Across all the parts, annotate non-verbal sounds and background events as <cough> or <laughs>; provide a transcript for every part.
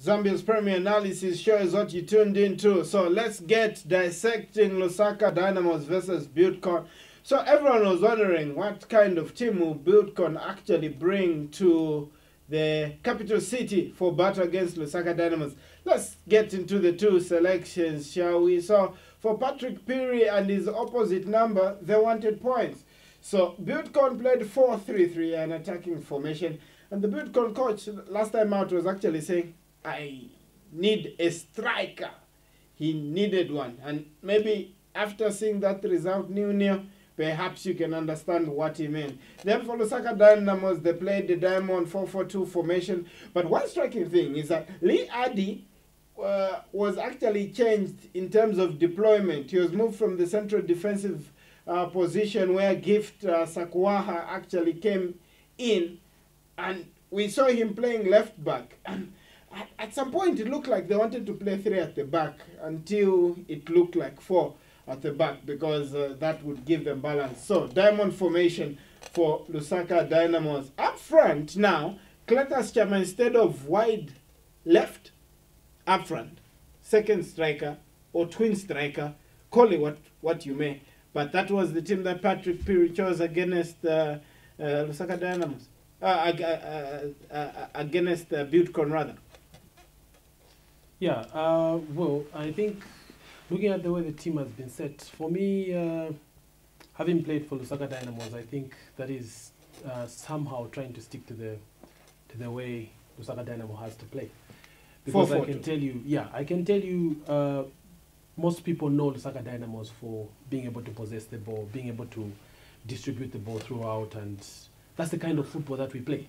Zambia's Premier Analysis show is what you tuned into. So let's get dissecting Lusaka Dynamos versus Buildcon. So everyone was wondering what kind of team will Buildcon actually bring to the capital city for battle against Lusaka Dynamos. Let's get into the two selections, shall we? So for Patrick Phiri and his opposite number, they wanted points. So Buildcon played 4-3-3, an attacking formation. And the Buildcon coach last time out was actually saying, I need a striker. He needed one. And maybe after seeing that result, new new, perhaps you can understand what he meant. Then for Lusaka Dynamos, they played the Diamond 4-4-2 formation. But one striking thing is that Lee Addy uh, was actually changed in terms of deployment. He was moved from the central defensive uh, position where Gift uh, Sakwaha actually came in, and we saw him playing left back. And at, some point, it looked like they wanted to play three at the back until it looked like four at the back because uh, that would give them balance. So, diamond formation for Lusaka Dynamos. Up front now, Cletus Chama instead of wide left, up front, second striker or twin striker, call it what, what you may. But that was the team that Patrick Phiri chose against uh, uh, Lusaka Dynamos. Uh, uh, uh, against uh, Buildcon rather. Yeah, uh, well, I think looking at the way the team has been set, for me, uh, having played for Lusaka Dynamos, I think that is uh, somehow trying to stick to the to the way Lusaka Dynamo has to play. Because I 4-4-2. can tell you, yeah, I can tell you, uh, most people know Lusaka Dynamos for being able to possess the ball, being able to distribute the ball throughout, and that's the kind of football that we play.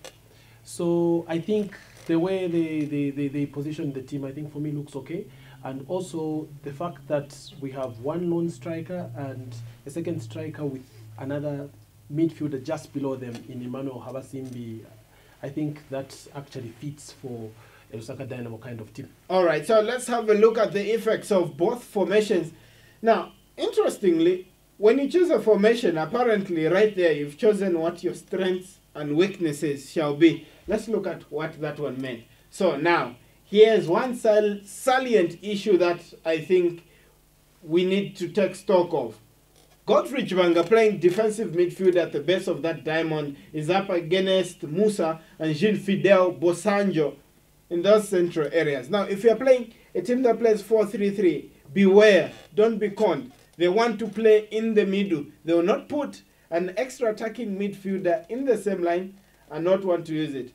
So I think the way they, they, they, they position the team, I think for me looks okay. And also the fact that we have one lone striker and a second striker with another midfielder just below them in Emmanuel Habasimbi, I think that actually fits for a Lusaka Dynamo kind of team. All right, so let's have a look at the effects of both formations. Now, interestingly, when you choose a formation, apparently right there you've chosen what your strengths and weaknesses shall be. Let's look at what that one meant. So now, here's one sal- salient issue that I think we need to take stock of. Godfrey Chibanga playing defensive midfield at the base of that diamond is up against Musa and Jean Fidel Bosanjo in those central areas. Now, if you're playing a team that plays 4 3 3, beware, don't be conned. They want to play in the middle. They will not put an extra attacking midfielder in the same line and not want to use it.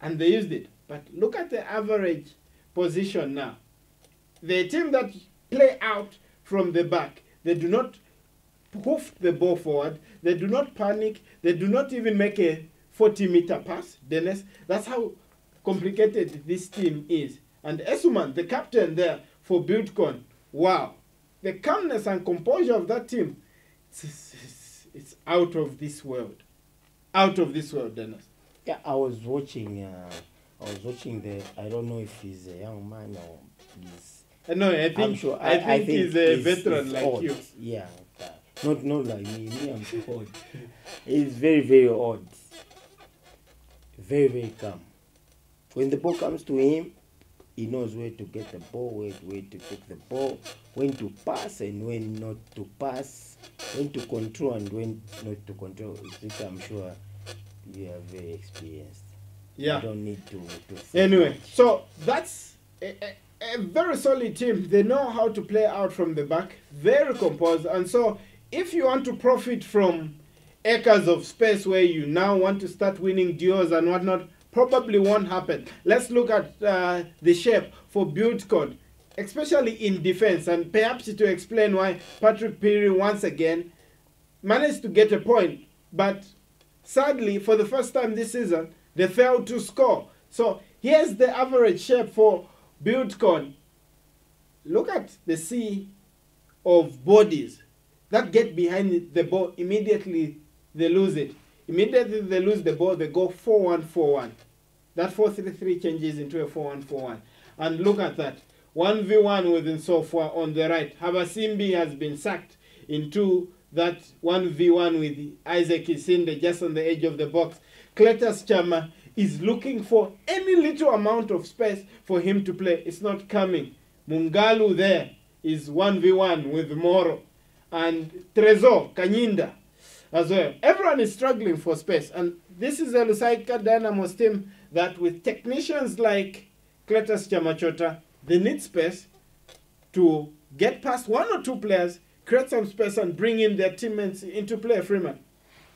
And they used it. But look at the average position now. The team that play out from the back, they do not hoof the ball forward, they do not panic, they do not even make a 40 meter pass. Dennis, that's how complicated this team is. And Esuman, the captain there for Buildcon, wow, the calmness and composure of that team, it's, it's, it's out of this world. Out of this world, Dennis. Yeah, I was watching. Uh, I was watching the. I don't know if he's a young man or he's. Uh, no, I think, I'm sure. I, think he's a veteran he's like you. Yeah, not not like me. Me, I'm old. He's very very odd. Very very calm. When the ball comes to him, he knows where to get the ball, where where to take the ball, when to pass and when not to pass, when to control and when not to control. I'm sure you are very experienced. Yeah. You don't need to. to Anyway, much. so that's a, a, a very solid team. They know how to play out from the back, very composed. And so, if you want to profit from acres of space where you now want to start winning duos and whatnot, probably won't happen. Let's look at uh, the shape for Buildcon, especially in defense, and perhaps to explain why Patrick Phiri once again managed to get a point, but sadly, for the first time this season, they failed to score. So here's the average shape for BuildCon. Look at the sea of bodies that get behind the ball. Immediately they lose it. Immediately they lose the ball, they go 4 1 4 1. That 4 3 3 changes into a 4 1 4 1. And look at that. 1v1 within so far on the right. Habasimbi has been sacked into that 1v1 with Isaac Isinde just on the edge of the box. Cletus Chama is looking for any little amount of space for him to play. It's not coming. Mungalu there is 1v1 with Moro. And Trezor, Kanyinda as well. Everyone is struggling for space. And this is a Lusaka Dynamos team that with technicians like Cletus Chamachota, they need space to get past one or two players, create some space, and bring in their teammates into play. Freeman.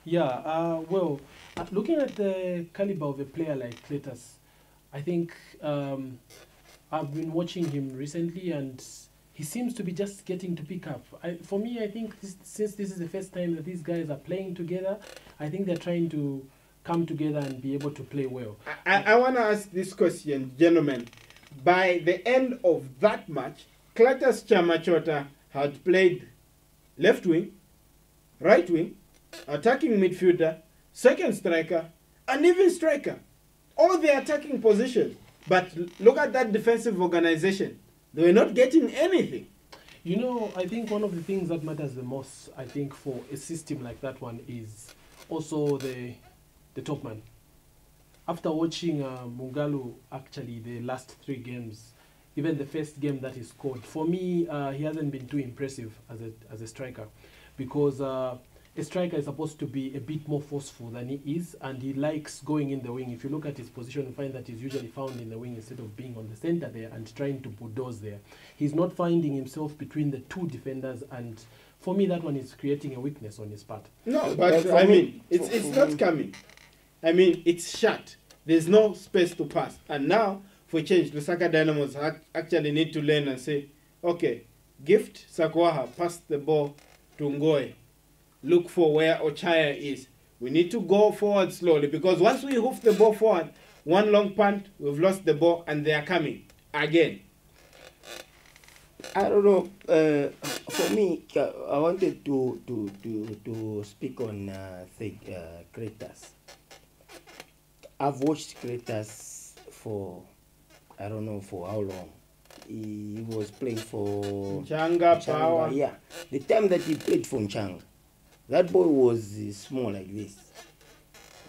Yeah, uh, well, uh, looking at the caliber of a player like Cletus, I think um, I've been watching him recently and he seems to be just getting to pick up. I, for me, I think this, since this is the first time that these guys are playing together, I think they're trying to come together and be able to play well. I, I want to ask this question, gentlemen. By the end of that match, Cletus Chamachota had played left wing, right wing, attacking midfielder, second striker, and even striker. All the attacking positions. But look at that defensive organization. They were not getting anything. You know, I think one of the things that matters the most, I think, for a system like that one is also the the top man. After watching uh, Mungalu actually the last three games, even the first game that he scored, for me uh, he hasn't been too impressive as a as a striker, because uh, a striker is supposed to be a bit more forceful than he is, and he likes going in the wing. If you look at his position, you find that he's usually found in the wing instead of being on the center there and trying to bulldoze there. He's not finding himself between the two defenders, and for me, that one is creating a weakness on his part. No, But but I me- mean, it's it's not coming. I mean, it's shut. There's no space to pass. And now, for change, Lusaka Dynamos ac- actually need to learn and say, okay, gift Sakwaha, pass the ball to Ngoe. Look for where Ochaya is. We need to go forward slowly because once we hoof the ball forward, one long punt, we've lost the ball and they are coming again. I don't know. Uh, for me, I wanted to to to to speak on uh, the uh, Cletus. I've watched Cletus for I don't know for how long. He, he was playing for Changa, power. Yeah, the time that he played for Changa, that boy was uh, small like this.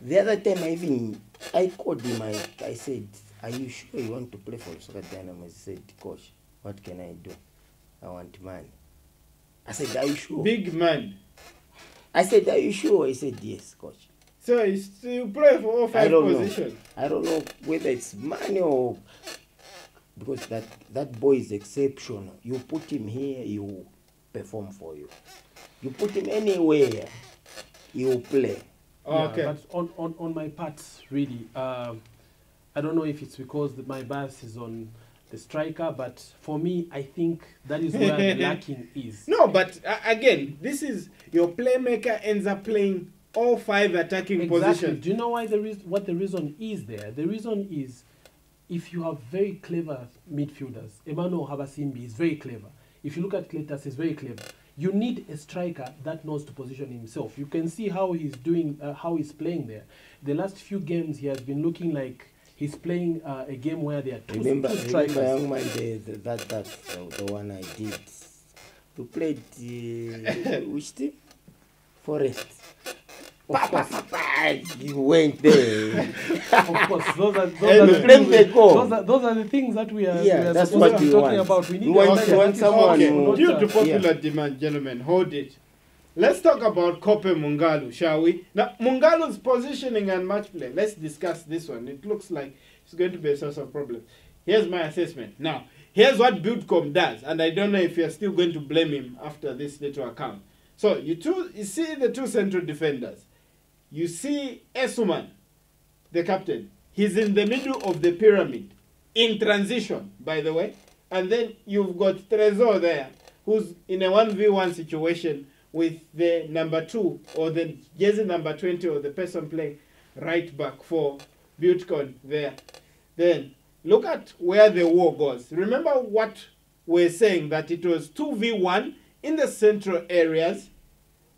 The other time, I even I called him. I, I said, "Are you sure you want to play for Lusaka Dynamo?" He said, "Coach, what can I do? I want money." I said, "Are you sure?" Big man. I said, "Are you sure?" He said, "Yes, coach." So you still play for all I five don't know. positions. I don't know whether it's money or because that that boy is exceptional. You put him here, he will perform for you. You put him anywhere, he will play. Yeah, Okay. but on, on, on my part, really, um, I don't know if it's because the, my bias is on the striker, but for me, I think that is where the <laughs> lacking is. No, but uh, again, this is your playmaker ends up playing all five attacking Exactly. positions. Do you know why the reason? What the reason is there? The reason is if you have very clever midfielders. Emmanuel Habasimbi is very clever. If you look at Cletus, he's very clever. You need a striker that knows to position himself. You can see how he's doing, uh, how he's playing there. The last few games, he has been looking like he's playing uh, a game where there are two, Remember, two remember, young man, the, the, that that the, the one I did. You played uh, <laughs> which team? Forest. Of Pa, pa, course. pa, pa, you went there. <laughs> of course, those are, those And are, the, things, the goal. those, are, those are the things that we are, Yeah, we are that's supposed what to be talking want. about. We need We want- a want someone okay, who- Due to popular demand, gentlemen, hold it. Let's talk about Kope Mungalu, shall we? Now, Mungalu's positioning and match play. Let's discuss this one. It looks like it's going to be a source of problem. Here's my assessment. Now, here's what Buildcon does, and I don't know if you're still going to blame him after this little account. So you two, you see the two central defenders. You see Esuman, the captain. He's in the middle of the pyramid, in transition, by the way. And then you've got Trezor there, who's in a 1v1 situation with the number two, or the jersey number 20, or the person playing right back for Buildcon there. Then look at where the war goes. Remember what we're saying that it was 2v1 in the central areas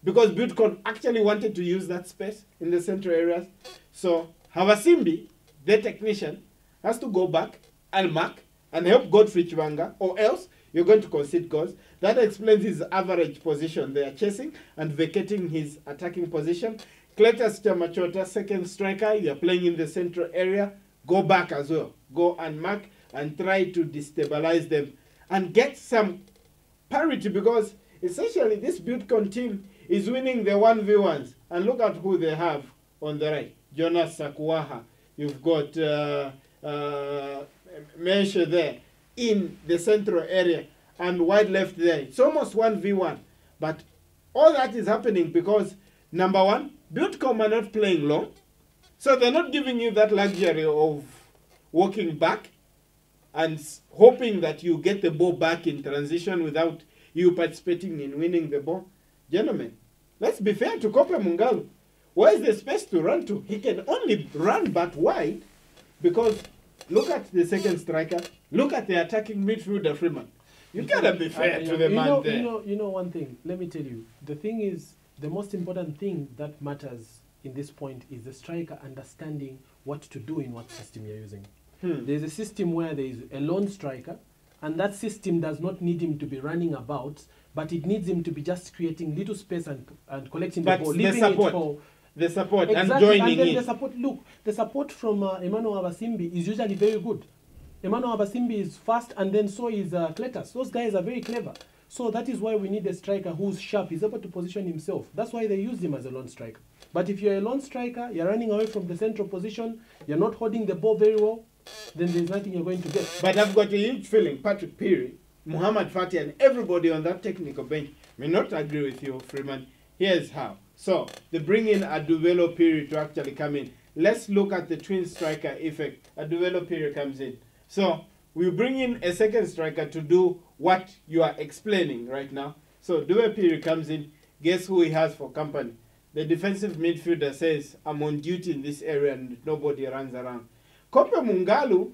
because Buildcon actually wanted to use that space in the central areas. So Habasimbi, the technician, has to go back and mark and help Godfrey Chibanga, or else you're going to concede goals. That explains his average position. They are chasing and vacating his attacking position. Cletus Chamachota, second striker, you're playing in the central area. Go back as well. Go and mark and try to destabilize them and get some parity because essentially this Buildcon team is winning the 1v1s. And look at who they have on the right. Jonas Sakuaha. You've got uh, uh, there in the central area and wide left there. It's almost 1v1. But all that is happening because, number one, Buildcon are not playing long. So they're not giving you that luxury of walking back and hoping that you get the ball back in transition without you participating in winning the ball. Gentlemen, let's be fair to Kope Mungalu. Where is the space to run to? He can only run back wide because look at the second striker, look at the attacking midfielder Freeman. You gotta be fair I- to the you man know, there. You know, you know one thing. Let me tell you. The thing is, the most important thing that matters in this point is the striker understanding what to do in what system you're using. Hmm. There's a system where there is a lone striker, and that system does not need him to be running about, but it needs him to be just creating little space and, and collecting But the ball, the leaving support, it for The support exactly. and joining and then the support. Look, the support from uh, Emmanuel Habasimbi is usually very good. Emmanuel Habasimbi is fast, and then so is uh, Cletus. Those guys are very clever. So that is why we need a striker who's sharp, is able to position himself. That's why they use him as a lone striker. But if you're a lone striker, you're running away from the central position, you're not holding the ball very well, then there's nothing you're going to get. But I've got a huge feeling Patrick Phiri, Muhammad Fatih, and everybody on that technical bench may not agree with you, Freeman. Here's how. So they bring in Aduvelo Peary to actually come in. Let's look at the twin striker effect. Aduvelo Peary comes in. So we bring in a second striker to do what you are explaining right now. So Dube Phiri comes in. Guess who he has for company? The defensive midfielder says, I'm on duty in this area and nobody runs around. Kope Mungalu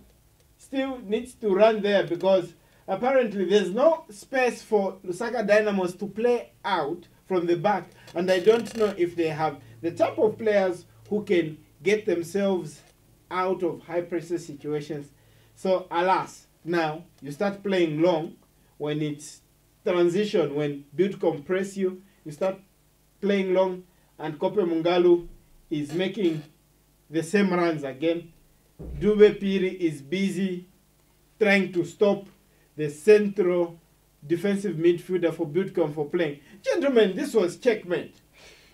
still needs to run there because apparently there's no space for Lusaka Dynamos to play out from the back. And I don't know if they have the type of players who can get themselves out of high pressure situations. So, alas, now you start playing long when it's transition, when build compress you, you start playing long, and Kope Mungalu is making the same runs again. Dube Phiri is busy trying to stop the central defensive midfielder for Buildcon for playing. Gentlemen, this was checkmate.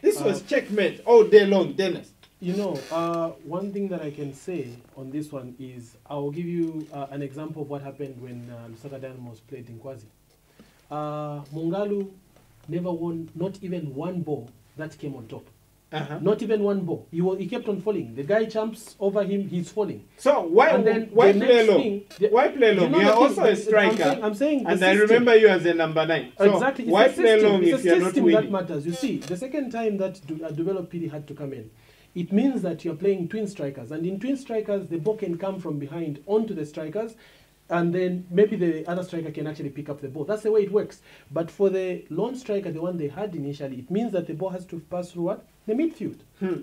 This was Uh, checkmate all day long, Dennis. You know, uh, one thing that I can say on this one is I'll give you uh, an example of what happened when uh, Lusaka Dynamos played in Kwazi. Uh, Mungalu never won not even one ball that came on top. Uh-huh. Not even one ball. He, he kept on falling. The guy jumps over him, he's falling. So why And then why the play long? thing- the- why play You long? know You, are thing, also a I'm striker, saying, I'm saying and I remember you as a number nine. So exactly. It's why a play system. long if a you're not system that matters. You see, the second time that du- uh, develop PD had to come in, it means that you're playing twin strikers, and in twin strikers, the ball can come from behind onto the strikers, and then maybe the other striker can actually pick up the ball. That's the way it works. But for the lone striker, the one they had initially, it means that the ball has to pass through what the midfield. Hmm.